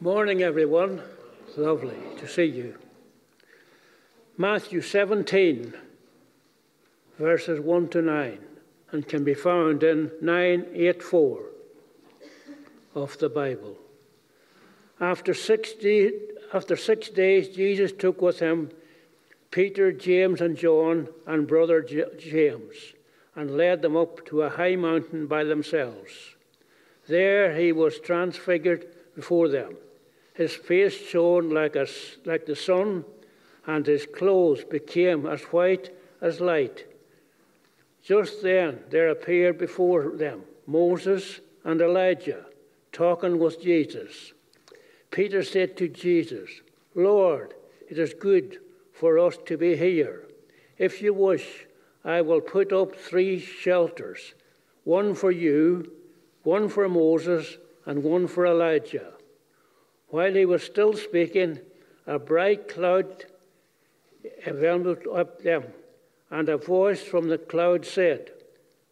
Morning, everyone. Lovely to see you. Matthew 17, verses 1 to 9, and can be found in 984 of the Bible. After six, day, after six days, Jesus took with him Peter, James, and John, and brother James, and led them up to a high mountain by themselves. There he was transfigured before them. His face shone like, a, like the sun, and his clothes became as white as light. Just then there appeared before them Moses and Elijah talking with Jesus. Peter said to Jesus, Lord, it is good for us to be here. If you wish, I will put up three shelters one for you, one for Moses, and one for Elijah. While he was still speaking, a bright cloud enveloped up them, and a voice from the cloud said,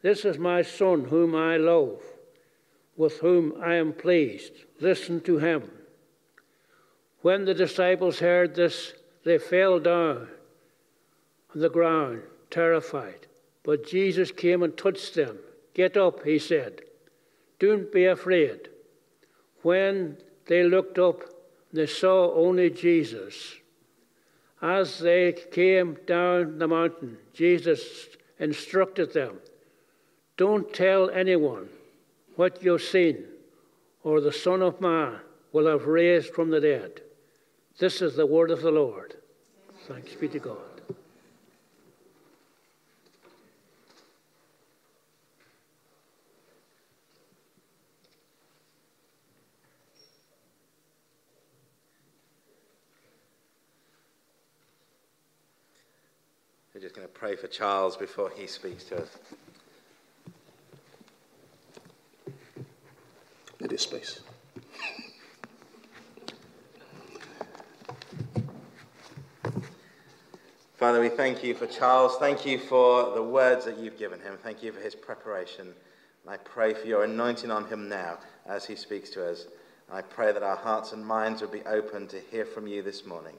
This is my Son, whom I love, with whom I am pleased. Listen to him. When the disciples heard this, they fell down on the ground, terrified. But Jesus came and touched them. Get up, he said. Don't be afraid. When they looked up, they saw only Jesus. As they came down the mountain, Jesus instructed them Don't tell anyone what you've seen, or the Son of Man will have raised from the dead. This is the word of the Lord. Thanks be to God. Pray for Charles before he speaks to us. It is space. Father, we thank you for Charles. Thank you for the words that you've given him. Thank you for his preparation. And I pray for your anointing on him now as he speaks to us. And I pray that our hearts and minds will be open to hear from you this morning.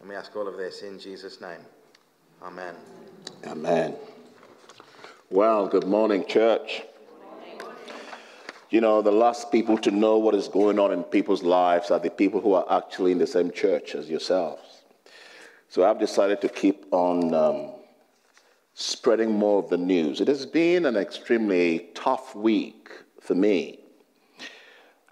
And we ask all of this in Jesus' name. Amen. Amen. Well, good morning, church. You know, the last people to know what is going on in people's lives are the people who are actually in the same church as yourselves. So I've decided to keep on um, spreading more of the news. It has been an extremely tough week for me.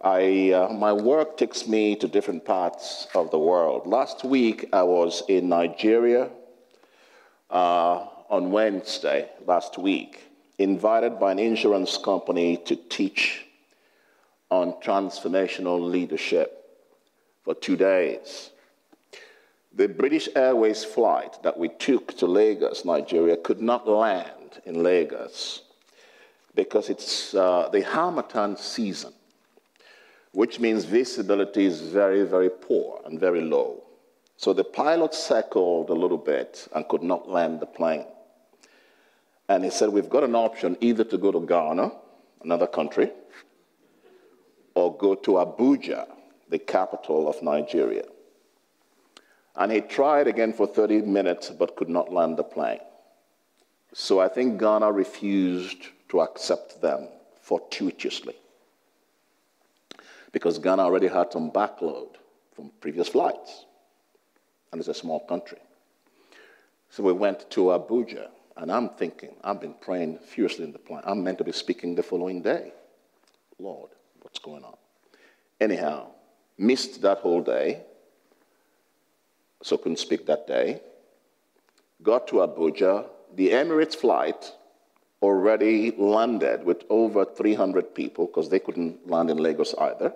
I, uh, my work takes me to different parts of the world. Last week, I was in Nigeria uh, on Wednesday, last week, invited by an insurance company to teach on transformational leadership for two days. The British Airways flight that we took to Lagos, Nigeria, could not land in Lagos because it's uh, the Harmattan season, which means visibility is very, very poor and very low. So the pilot circled a little bit and could not land the plane. And he said, We've got an option either to go to Ghana, another country, or go to Abuja, the capital of Nigeria. And he tried again for 30 minutes but could not land the plane. So I think Ghana refused to accept them fortuitously because Ghana already had some backload from previous flights, and it's a small country. So we went to Abuja, and I'm thinking, I've been praying furiously in the plane. I'm meant to be speaking the following day. Lord, what's going on? Anyhow, missed that whole day, so couldn't speak that day. Got to Abuja. The Emirates flight already landed with over 300 people because they couldn't land in Lagos either.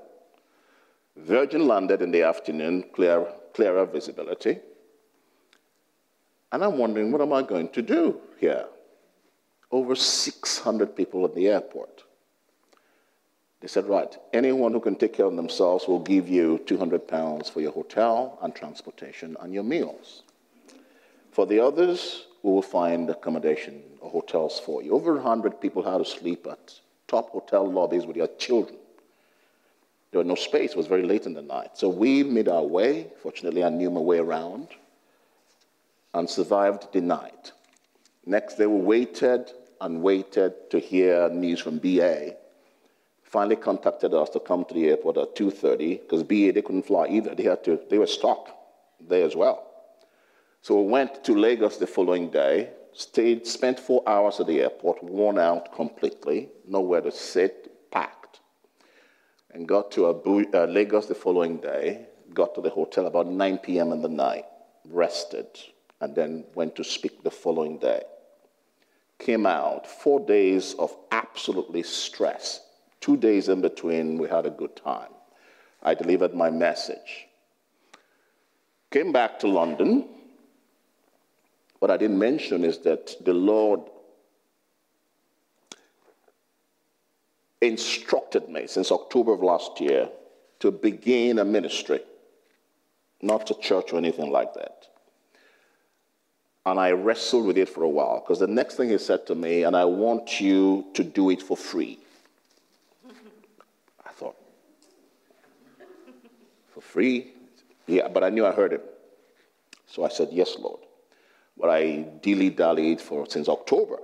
Virgin landed in the afternoon, clear, clearer visibility. And I'm wondering, what am I going to do here? Over 600 people at the airport. They said, right, anyone who can take care of themselves will give you 200 pounds for your hotel and transportation and your meals. For the others, we will find accommodation or hotels for you. Over 100 people had to sleep at top hotel lobbies with their children. There was no space. It was very late in the night. So we made our way. Fortunately, I knew my way around and survived the night. Next day, we waited and waited to hear news from BA. Finally contacted us to come to the airport at 2.30 because BA, they couldn't fly either. They, had to, they were stuck there as well. So we went to Lagos the following day, stayed, spent four hours at the airport, worn out completely, nowhere to sit, and got to Abu, uh, Lagos the following day, got to the hotel about 9 p.m. in the night, rested, and then went to speak the following day. Came out, four days of absolutely stress. Two days in between, we had a good time. I delivered my message. Came back to London. What I didn't mention is that the Lord instructed me since October of last year to begin a ministry, not a church or anything like that. And I wrestled with it for a while because the next thing he said to me, and I want you to do it for free. I thought, for free? Yeah, but I knew I heard him. So I said, yes, Lord. But I dilly dallied for since October.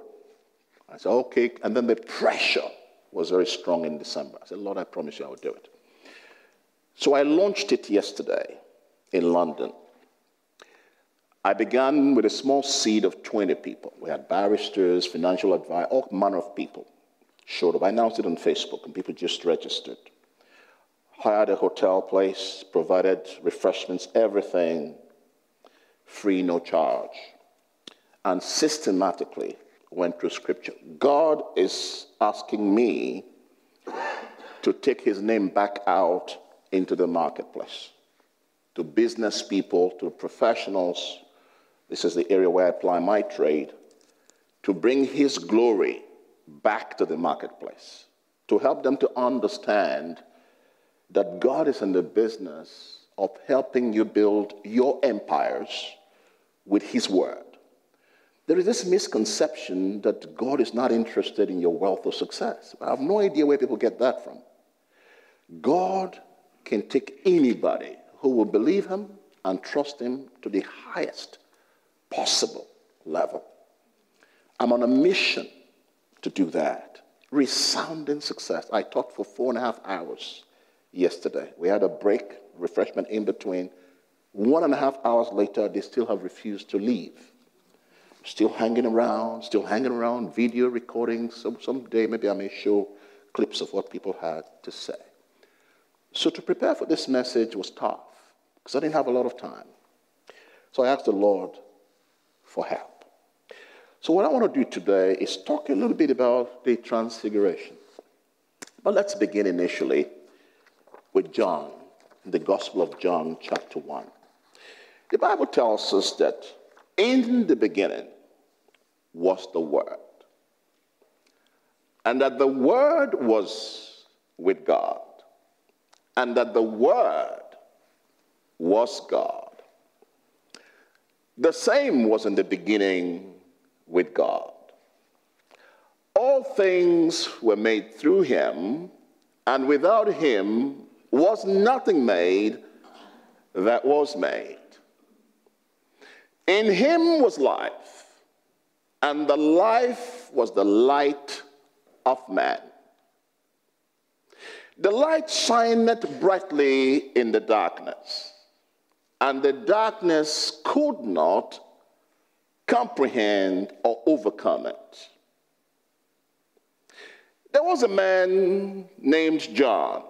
I said, okay. And then the pressure was very strong in December. I said, Lord, I promise you I will do it. So I launched it yesterday in London. I began with a small seed of 20 people. We had barristers, financial advisors, all manner of people showed up. I announced it on Facebook, and people just registered. Hired a hotel place, provided refreshments, everything free, no charge. And systematically went through scripture. God is asking me to take his name back out into the marketplace to business people, to professionals, this is the area where I apply my trade to bring His glory back to the marketplace, to help them to understand that God is in the business of helping you build your empires with His word. There is this misconception that God is not interested in your wealth or success. I have no idea where people get that from. God can take anybody who will believe Him and trust Him to the highest possible level. I'm on a mission to do that. Resounding success. I taught for four and a half hours yesterday. We had a break, refreshment in between. One and a half hours later, they still have refused to leave. Still hanging around, still hanging around, video recordings. Some, someday maybe I may show clips of what people had to say. So to prepare for this message was tough because I didn't have a lot of time. So I asked the Lord, for help. So, what I want to do today is talk a little bit about the transfiguration. But let's begin initially with John, the Gospel of John, chapter 1. The Bible tells us that in the beginning was the Word, and that the Word was with God, and that the Word was God. The same was in the beginning with God. All things were made through him, and without him was nothing made that was made. In him was life, and the life was the light of man. The light shineth brightly in the darkness and the darkness could not comprehend or overcome it. There was a man named John.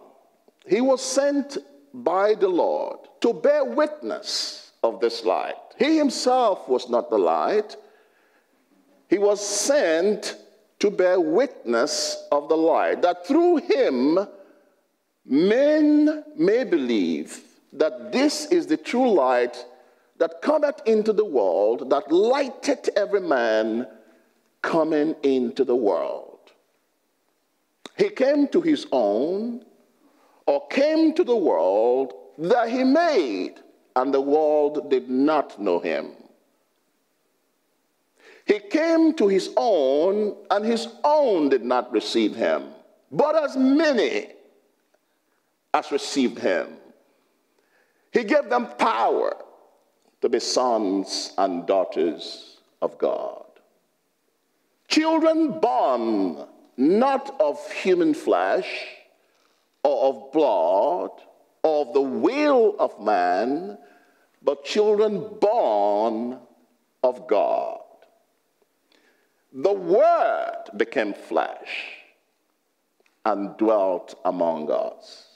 He was sent by the Lord to bear witness of this light. He himself was not the light, he was sent to bear witness of the light, that through him men may believe that this is the true light that cometh into the world, that lighteth every man coming into the world. He came to his own, or came to the world that he made, and the world did not know him. He came to his own, and his own did not receive him. But as many as received him. He gave them power to be sons and daughters of God. Children born not of human flesh or of blood of the will of man, but children born of God. The Word became flesh and dwelt among us.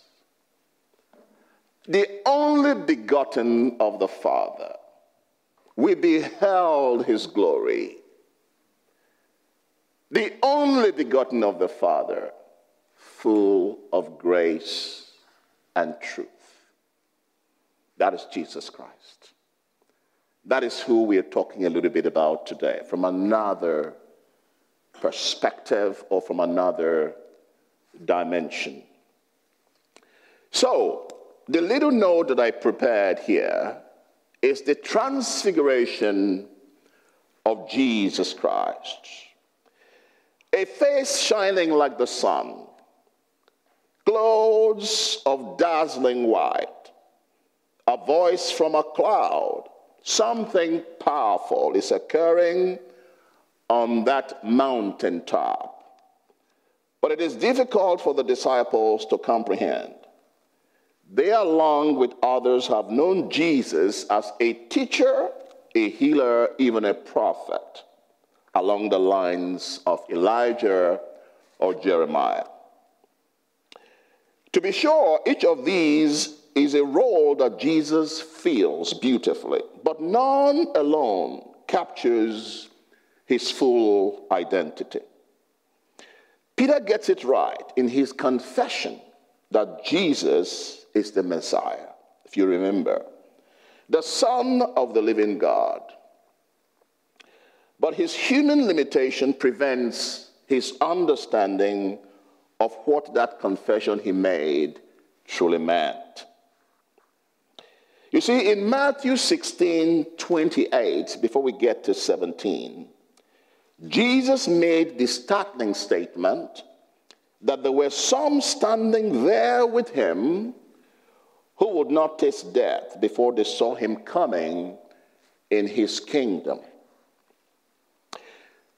The only begotten of the Father, we beheld his glory. The only begotten of the Father, full of grace and truth. That is Jesus Christ. That is who we are talking a little bit about today from another perspective or from another dimension. So, the little note that I prepared here is the transfiguration of Jesus Christ. A face shining like the sun, clothes of dazzling white, a voice from a cloud, something powerful is occurring on that mountaintop. But it is difficult for the disciples to comprehend. They, along with others, have known Jesus as a teacher, a healer, even a prophet, along the lines of Elijah or Jeremiah. To be sure, each of these is a role that Jesus fills beautifully, but none alone captures his full identity. Peter gets it right in his confession that Jesus is the Messiah, if you remember, the Son of the living God. But his human limitation prevents his understanding of what that confession he made truly meant. You see, in Matthew 16 28, before we get to 17, Jesus made the startling statement that there were some standing there with him who would not taste death before they saw him coming in his kingdom.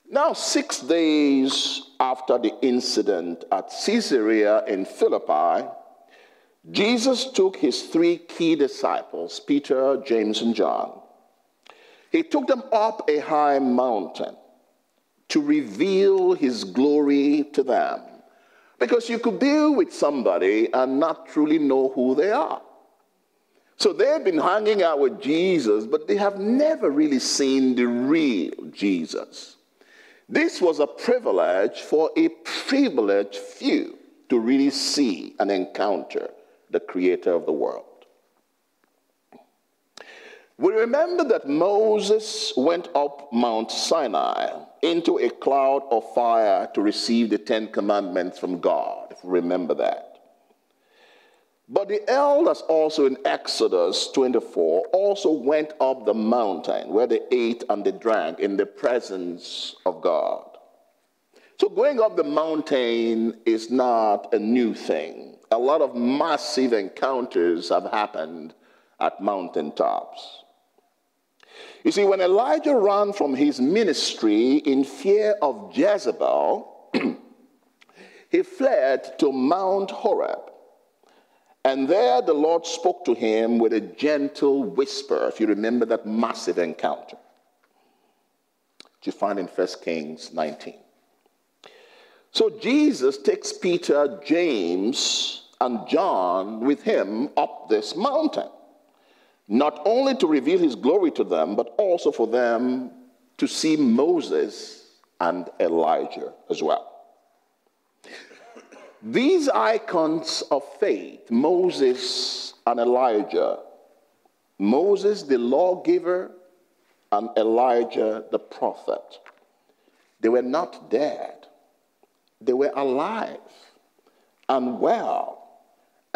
Now, six days after the incident at Caesarea in Philippi, Jesus took his three key disciples, Peter, James, and John. He took them up a high mountain to reveal his glory to them. Because you could deal with somebody and not truly know who they are. So they've been hanging out with Jesus, but they have never really seen the real Jesus. This was a privilege for a privileged few to really see and encounter the creator of the world. We remember that Moses went up Mount Sinai into a cloud of fire to receive the Ten Commandments from God, if you remember that. But the elders also in Exodus 24 also went up the mountain where they ate and they drank in the presence of God. So going up the mountain is not a new thing. A lot of massive encounters have happened at mountaintops. You see, when Elijah ran from his ministry in fear of Jezebel, he fled to Mount Horeb. And there the Lord spoke to him with a gentle whisper, if you remember that massive encounter. Which you find in 1 Kings 19. So Jesus takes Peter, James, and John with him up this mountain not only to reveal his glory to them, but also for them to see Moses and Elijah as well. These icons of faith, Moses and Elijah, Moses the lawgiver and Elijah the prophet, they were not dead, they were alive and well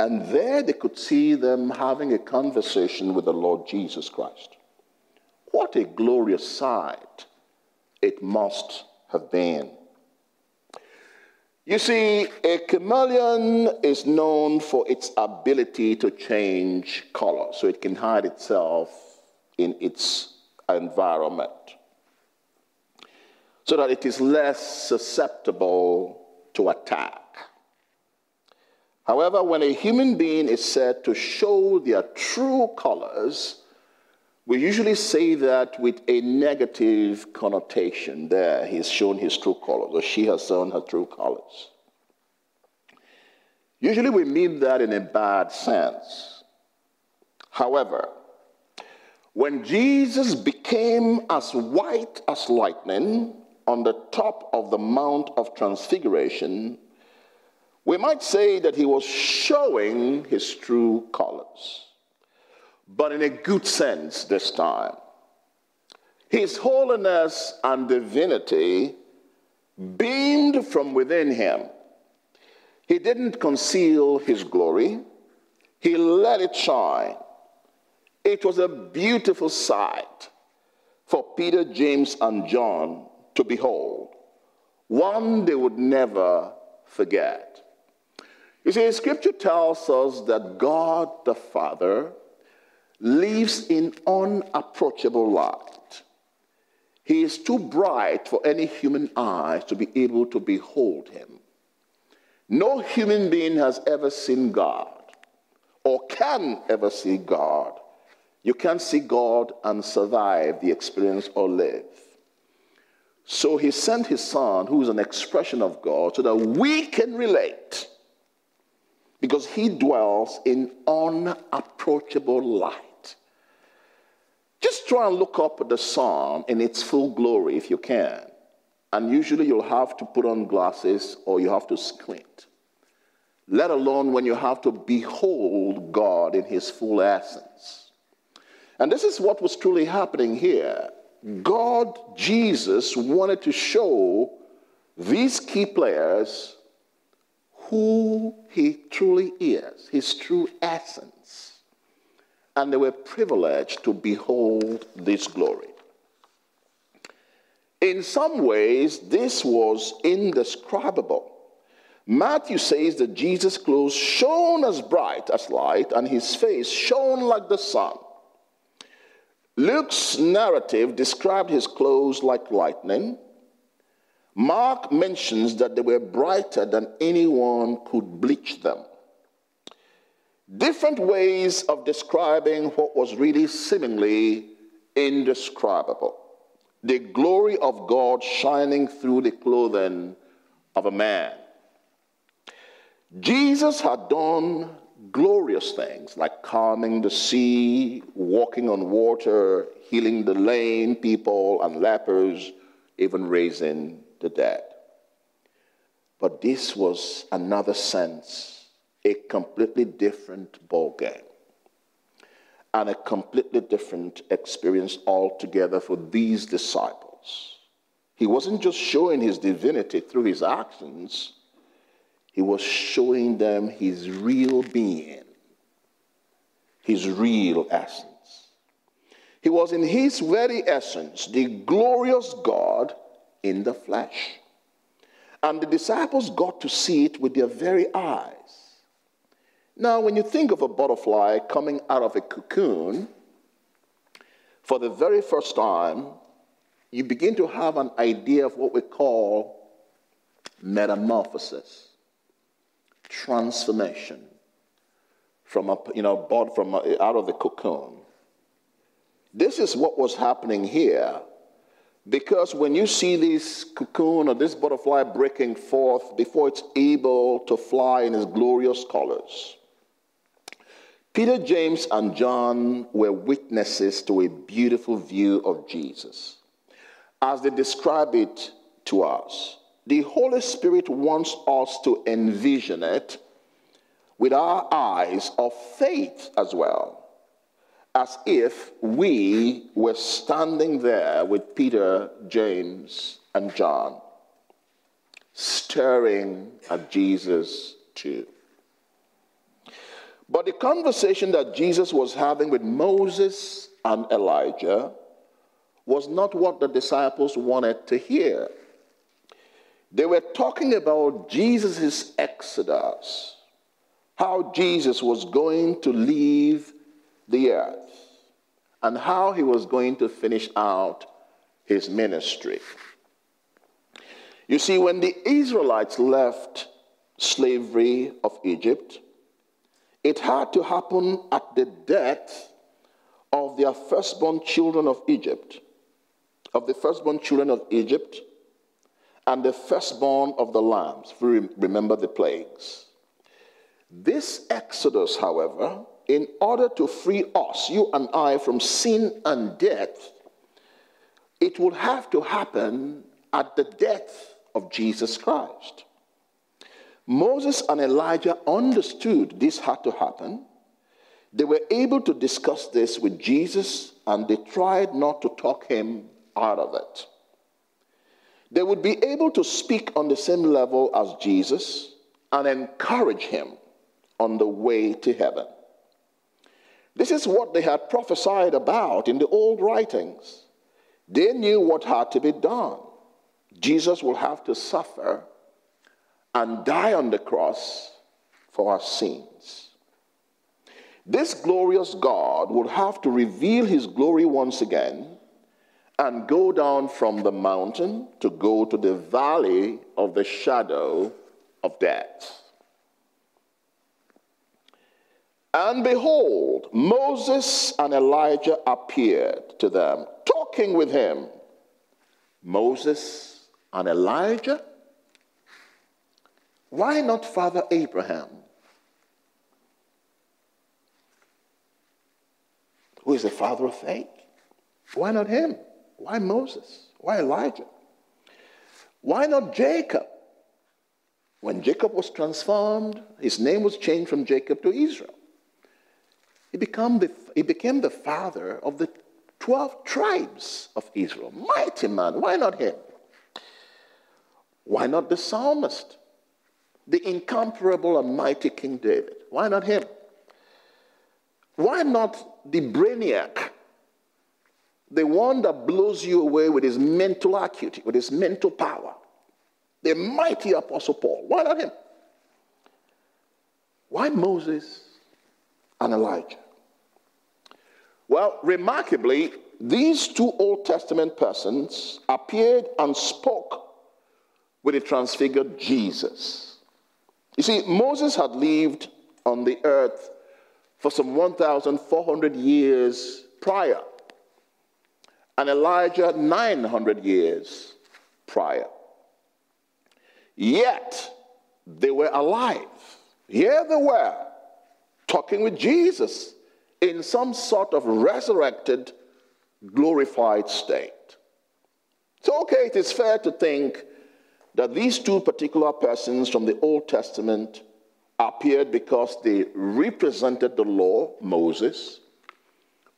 and there they could see them having a conversation with the Lord Jesus Christ. What a glorious sight it must have been. You see, a chameleon is known for its ability to change color, so it can hide itself in its environment so that it is less susceptible to attack. However, when a human being is said to show their true colors, we usually say that with a negative connotation. There, he's shown his true colors, or she has shown her true colors. Usually, we mean that in a bad sense. However, when Jesus became as white as lightning on the top of the Mount of Transfiguration, we might say that he was showing his true colors but in a good sense this time. His holiness and divinity beamed from within him. He didn't conceal his glory, he let it shine. It was a beautiful sight for Peter, James, and John to behold, one they would never forget. You see, Scripture tells us that God the Father lives in unapproachable light. He is too bright for any human eye to be able to behold him. No human being has ever seen God or can ever see God. You can't see God and survive the experience or live. So he sent his son, who is an expression of God, so that we can relate. Because he dwells in unapproachable light. Just try and look up the psalm in its full glory if you can. And usually you'll have to put on glasses or you have to squint. Let alone when you have to behold God in his full essence. And this is what was truly happening here. God, Jesus, wanted to show these key players who he truly is, his true essence and they were privileged to behold this glory. In some ways, this was indescribable. Matthew says that Jesus' clothes shone as bright as light, and his face shone like the sun. Luke's narrative described his clothes like lightning. Mark mentions that they were brighter than anyone could bleach them different ways of describing what was really seemingly indescribable. The glory of God shining through the clothing of a man. Jesus had done glorious things like calming the sea, walking on water, healing the lame people and lepers, even raising the dead. But this was another sense a completely different ballgame and a completely different experience altogether for these disciples. He wasn't just showing his divinity through his actions, he was showing them his real being, his real essence. He was in his very essence the glorious God in the flesh. And the disciples got to see it with their very eyes. Now, when you think of a butterfly coming out of a cocoon, for the very first time, you begin to have an idea of what we call metamorphosis, transformation from a, you know, from a, out of the cocoon. This is what was happening here because when you see this cocoon or this butterfly breaking forth before it's able to fly in its glorious colors, Peter, James, and John were witnesses to a beautiful view of Jesus. As they describe it to us, the Holy Spirit wants us to envision it with our eyes of faith as well, as if we were standing there with Peter, James, and John, staring at Jesus too. But the conversation that Jesus was having with Moses and Elijah was not what the disciples wanted to hear. They were talking about Jesus' exodus, how Jesus was going to leave the earth, and how he was going to finish out his ministry. You see, when the Israelites left slavery of Egypt, it had to happen at the death of their firstborn children of Egypt, of the firstborn children of Egypt, and the firstborn of the lambs. Remember the plagues. This exodus, however, in order to free us, you and I, from sin and death, it would have to happen at the death of Jesus Christ. Moses and Elijah understood this had to happen. They were able to discuss this with Jesus and they tried not to talk him out of it. They would be able to speak on the same level as Jesus and encourage him on the way to heaven. This is what they had prophesied about in the old writings. They knew what had to be done. Jesus will have to suffer and die on the cross for our sins. This glorious God would have to reveal his glory once again and go down from the mountain to go to the valley of the shadow of death. And behold, Moses and Elijah appeared to them, talking with him. Moses and Elijah why not Father Abraham? Who is the father of faith? Why not him? Why Moses? Why Elijah? Why not Jacob? When Jacob was transformed, his name was changed from Jacob to Israel. He became the, he became the father of the 12 tribes of Israel. Mighty man. Why not him? Why not the psalmist? The incomparable and mighty King David. Why not him? Why not the brainiac? The one that blows you away with his mental acuity, with his mental power. The mighty Apostle Paul. Why not him? Why Moses and Elijah? Well, remarkably, these two Old Testament persons appeared and spoke with a transfigured Jesus. You see, Moses had lived on the earth for some 1,400 years prior, and Elijah 900 years prior. Yet, they were alive. Here they were, talking with Jesus in some sort of resurrected, glorified state. So, okay, it is fair to think that these two particular persons from the Old Testament appeared because they represented the law, Moses,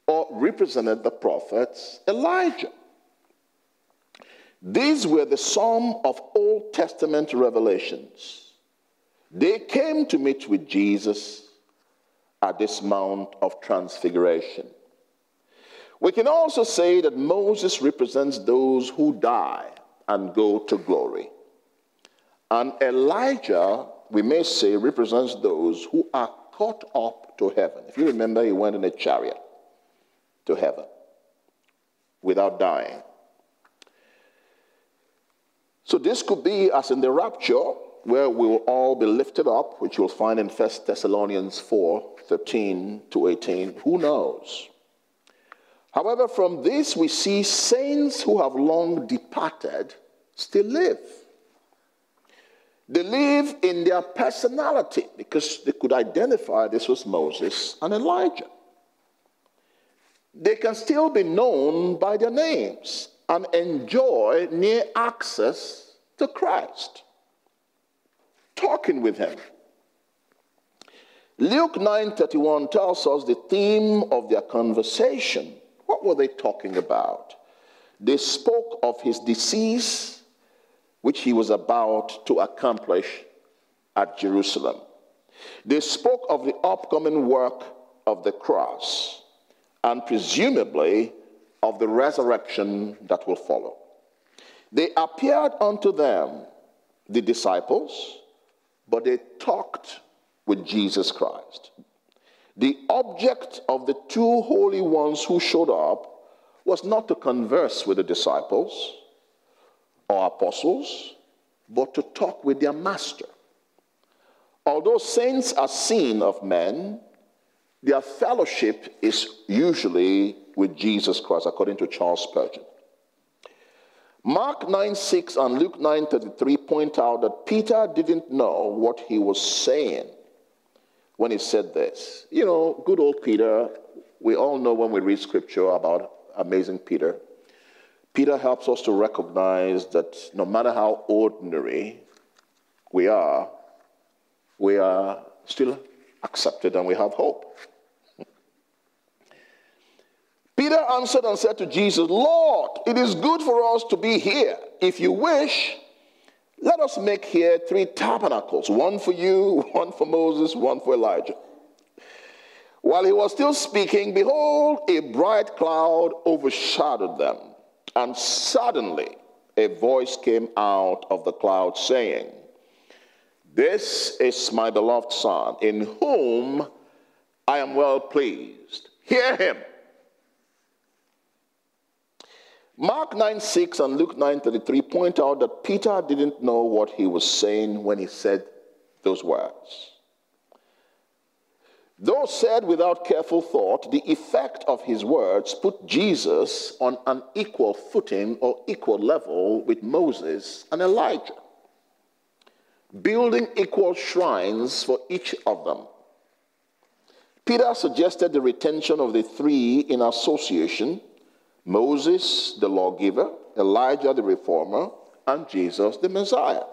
or represented the prophets, Elijah. These were the sum of Old Testament revelations. They came to meet with Jesus at this Mount of Transfiguration. We can also say that Moses represents those who die and go to glory. And Elijah, we may say, represents those who are caught up to heaven. If you remember, he went in a chariot to heaven without dying. So this could be as in the rapture, where we will all be lifted up, which you'll find in 1 Thessalonians 4 13 to 18. Who knows? However, from this we see saints who have long departed still live. They live in their personality because they could identify this was Moses and Elijah. They can still be known by their names and enjoy near access to Christ, talking with him. Luke 9:31 tells us the theme of their conversation. What were they talking about? They spoke of his decease which he was about to accomplish at Jerusalem. They spoke of the upcoming work of the cross and presumably of the resurrection that will follow. They appeared unto them the disciples, but they talked with Jesus Christ. The object of the two holy ones who showed up was not to converse with the disciples or apostles, but to talk with their master. Although saints are seen of men, their fellowship is usually with Jesus Christ, according to Charles Spurgeon. Mark 9 6 and Luke 9 33 point out that Peter didn't know what he was saying when he said this. You know, good old Peter, we all know when we read scripture about amazing Peter. Peter helps us to recognize that no matter how ordinary we are, we are still accepted and we have hope. Peter answered and said to Jesus, Lord, it is good for us to be here. If you wish, let us make here three tabernacles one for you, one for Moses, one for Elijah. While he was still speaking, behold, a bright cloud overshadowed them. And suddenly a voice came out of the cloud saying, This is my beloved Son, in whom I am well pleased. Hear him. Mark 9 6 and Luke 9 33 point out that Peter didn't know what he was saying when he said those words. Though said without careful thought, the effect of his words put Jesus on an equal footing or equal level with Moses and Elijah, building equal shrines for each of them. Peter suggested the retention of the three in association Moses, the lawgiver, Elijah, the reformer, and Jesus, the Messiah.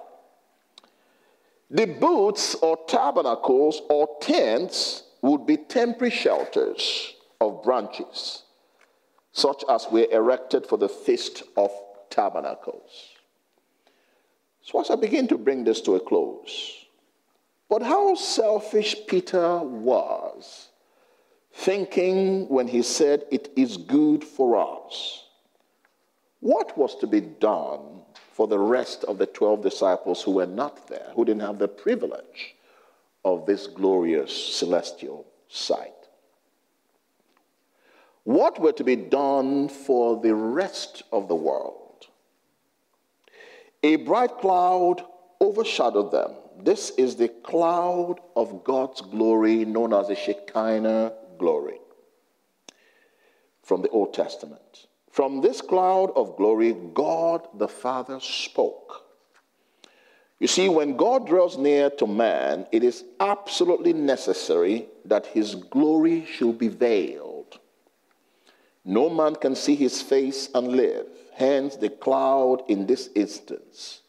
The booths or tabernacles or tents would be temporary shelters of branches, such as were erected for the Feast of Tabernacles. So, as I begin to bring this to a close, but how selfish Peter was thinking when he said, It is good for us. What was to be done for the rest of the 12 disciples who were not there, who didn't have the privilege of this glorious celestial sight? What were to be done for the rest of the world? A bright cloud overshadowed them. This is the cloud of God's glory known as the Shekinah glory from the Old Testament. From this cloud of glory, God the Father spoke. You see, when God draws near to man, it is absolutely necessary that his glory should be veiled. No man can see his face and live. Hence, the cloud in this instance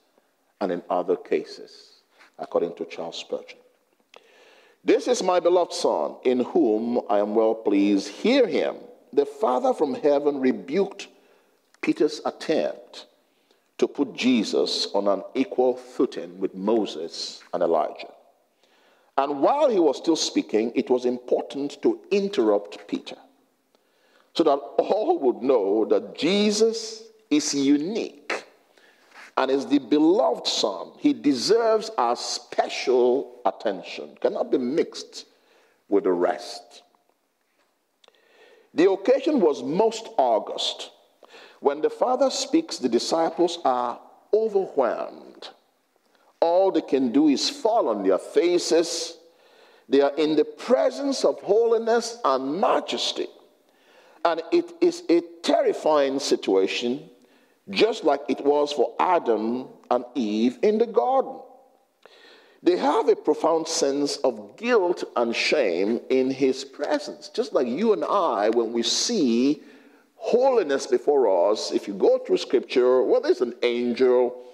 and in other cases, according to Charles Spurgeon. This is my beloved Son, in whom I am well pleased. Hear him. The Father from heaven rebuked Peter's attempt to put Jesus on an equal footing with Moses and Elijah. And while he was still speaking, it was important to interrupt Peter so that all would know that Jesus is unique and is the beloved son. He deserves our special attention, cannot be mixed with the rest. The occasion was most august. When the Father speaks, the disciples are overwhelmed. All they can do is fall on their faces. They are in the presence of holiness and majesty. And it is a terrifying situation just like it was for Adam and Eve in the garden. They have a profound sense of guilt and shame in his presence, just like you and I, when we see holiness before us. If you go through scripture, whether it's an angel,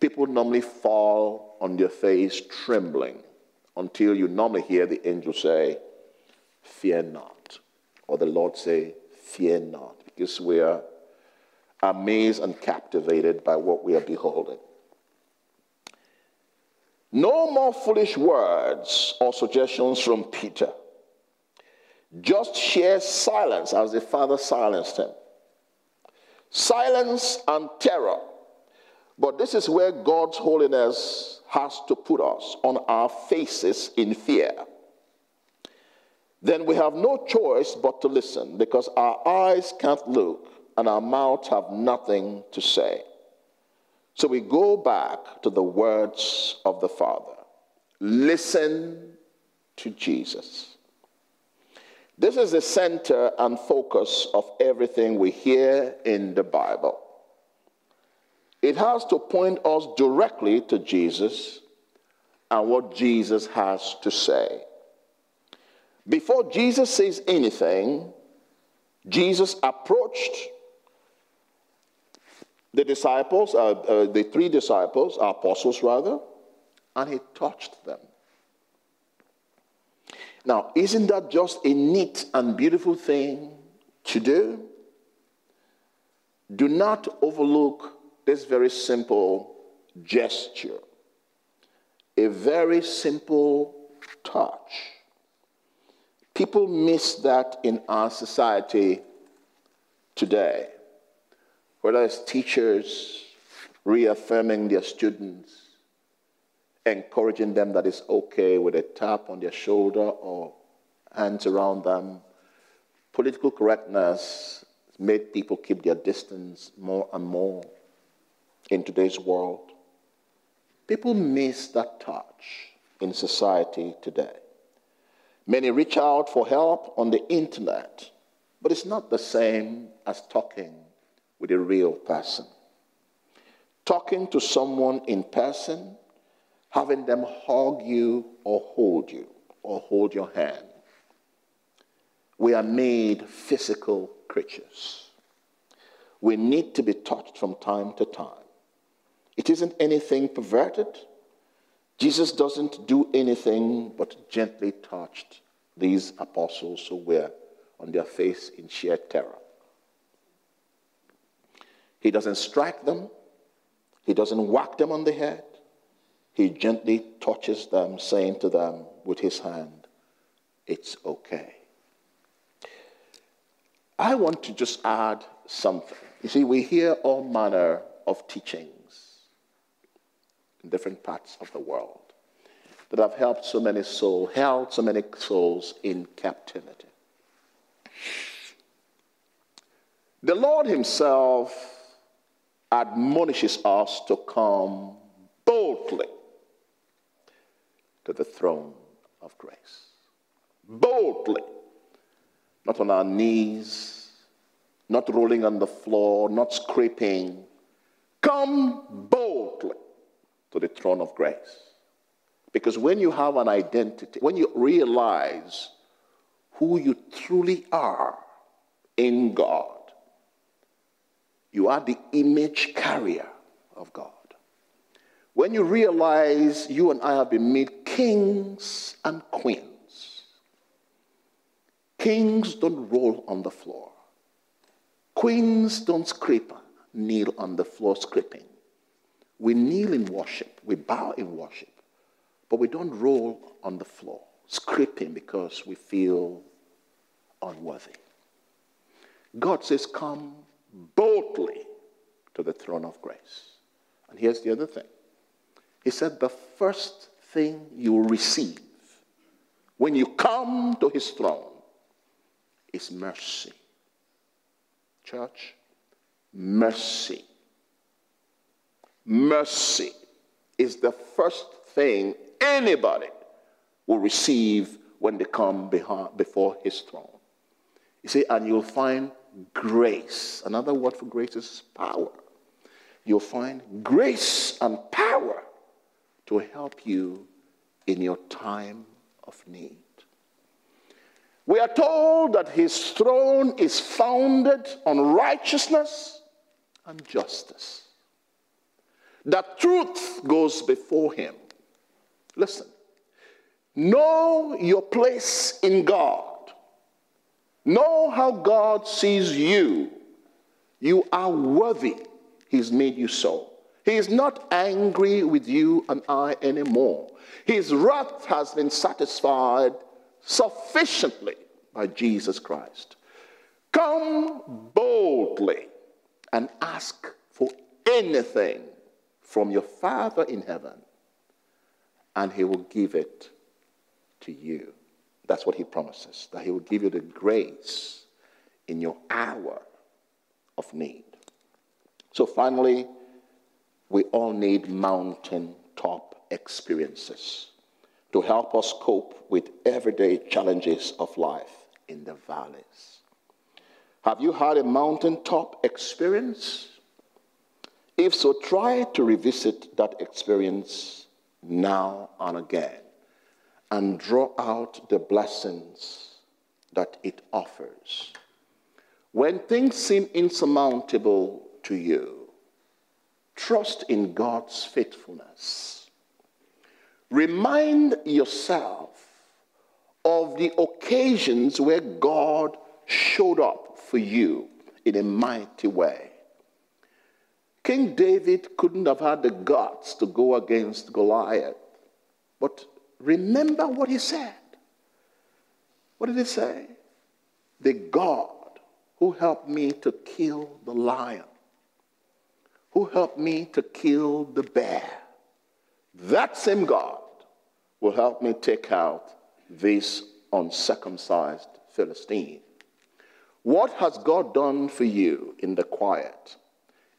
people normally fall on their face trembling until you normally hear the angel say, Fear not. Or the Lord say, Fear not, because we are amazed and captivated by what we are beholding. No more foolish words or suggestions from Peter. Just sheer silence as the Father silenced him. Silence and terror But this is where God's holiness has to put us on our faces in fear. Then we have no choice but to listen because our eyes can't look and our mouths have nothing to say. So we go back to the words of the Father listen to Jesus. This is the center and focus of everything we hear in the Bible. It has to point us directly to Jesus and what Jesus has to say. Before Jesus says anything, Jesus approached the disciples, uh, uh, the three disciples, apostles rather, and he touched them. Now, isn't that just a neat and beautiful thing to do? Do not overlook this very simple gesture, a very simple touch. People miss that in our society today, whether it's teachers reaffirming their students, encouraging them that it's okay with a tap on their shoulder or hands around them. Political correctness made people keep their distance more and more in today's world. People miss that touch in society today. Many reach out for help on the internet, but it's not the same as talking with a real person. Talking to someone in person, having them hug you or hold you or hold your hand. We are made physical creatures. We need to be touched from time to time. It isn't anything perverted. Jesus doesn't do anything but gently touched these apostles who were on their face in sheer terror. He doesn't strike them, he doesn't whack them on the head. He gently touches them, saying to them with his hand, It's okay. I want to just add something. You see, we hear all manner of teachings in different parts of the world that have helped so many souls, held so many souls in captivity. The Lord Himself admonishes us to come boldly to the throne of grace. Boldly. Not on our knees, not rolling on the floor, not scraping. Come boldly to the throne of grace. Because when you have an identity, when you realize who you truly are in God, you are the image carrier of God. When you realize you and I have been made kings and queens, kings don't roll on the floor, queens don't scrape, kneel on the floor scraping. We kneel in worship, we bow in worship, but we don't roll on the floor, scraping because we feel unworthy. God says, Come boldly to the throne of grace. And here's the other thing He said, The first thing you receive when you come to his throne is mercy. Church, mercy mercy is the first thing anybody will receive when they come behind, before his throne. You see, and you'll find grace. Another word for grace is power. You'll find grace and power to help you in your time of need. We are told that his throne is founded on righteousness and justice that truth goes before him. Listen, know your place in God. Know how God sees you. You are worthy. He's made you so. He is not angry with you and I anymore. His wrath has been satisfied sufficiently by Jesus Christ. Come boldly and ask for anything from your Father in heaven, and he will give it to you. That's what he promises, that he will give you the grace in your hour of need. So finally, we all need mountaintop experiences to help us cope with everyday challenges of life in the valleys. Have you had a mountaintop experience? If so, try to revisit that experience now and again and draw out the blessings that it offers. When things seem insurmountable to you, trust in God's faithfulness. Remind yourself of the occasions where God showed up for you in a mighty way. King David couldn't have had the guts to go against Goliath, but remember what he said. What did he say? The God who helped me to kill the lion, who helped me to kill the bear, that same God will help me take out this uncircumcised Philistine. What has God done for you in the quiet,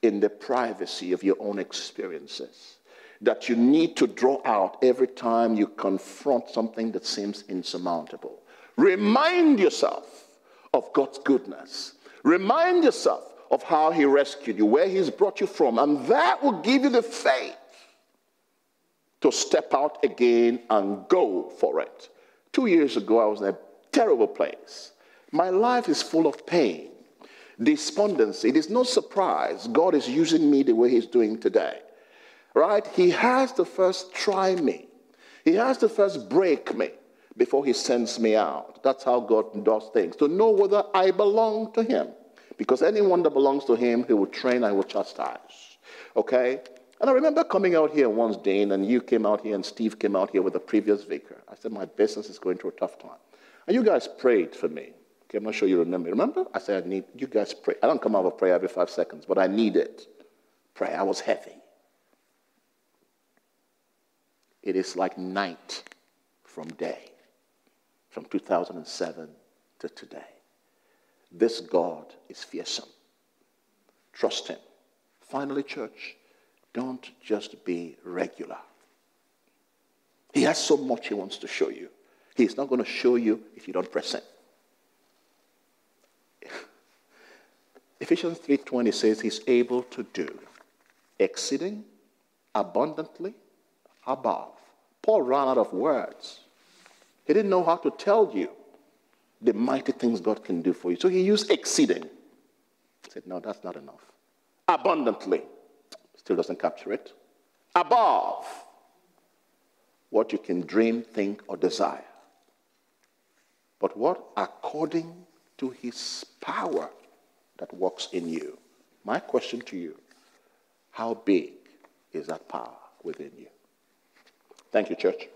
in the privacy of your own experiences? that you need to draw out every time you confront something that seems insurmountable. Remind yourself of God's goodness. Remind yourself of how He rescued you, where He's brought you from, and that will give you the faith to step out again and go for it. Two years ago, I was in a terrible place. My life is full of pain, despondency. It is no surprise God is using me the way He's doing today right? He has to first try me. He has to first break me before he sends me out. That's how God does things, to know whether I belong to him. Because anyone that belongs to him, he will train and will chastise. Okay? And I remember coming out here once, Dane, and you came out here, and Steve came out here with the previous vicar. I said, My business is going through a tough time. And you guys prayed for me. Okay, I'm not sure you remember. Remember? I said, I need, you guys pray. I don't come out with prayer every five seconds, but I needed prayer. I was heavy. It is like night from day, from 2007 to today. This God is fearsome. Trust Him. Finally, church, don't just be regular. He has so much He wants to show you. He's not going to show you if you don't press Him. Ephesians 3:20 says he's able to do exceeding abundantly above. Paul ran out of words. He didn't know how to tell you the mighty things God can do for you. So he used exceeding. He said, No, that's not enough. Abundantly. Still doesn't capture it. Above what you can dream, think, or desire. But what? According to his power that works in you. My question to you how big is that power within you? Thank you, church.